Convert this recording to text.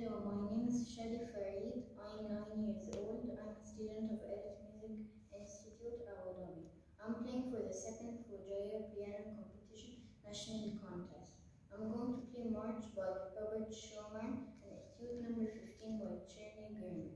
Hello, my name is Shady Farid. I'm nine years old. I'm a student of Elite Music Institute, Abu Dhabi. I'm playing for the second Fujairah Piano Competition National Contest. I'm going to play March by Robert Schumann and Etude number 15 by Cherny Germer.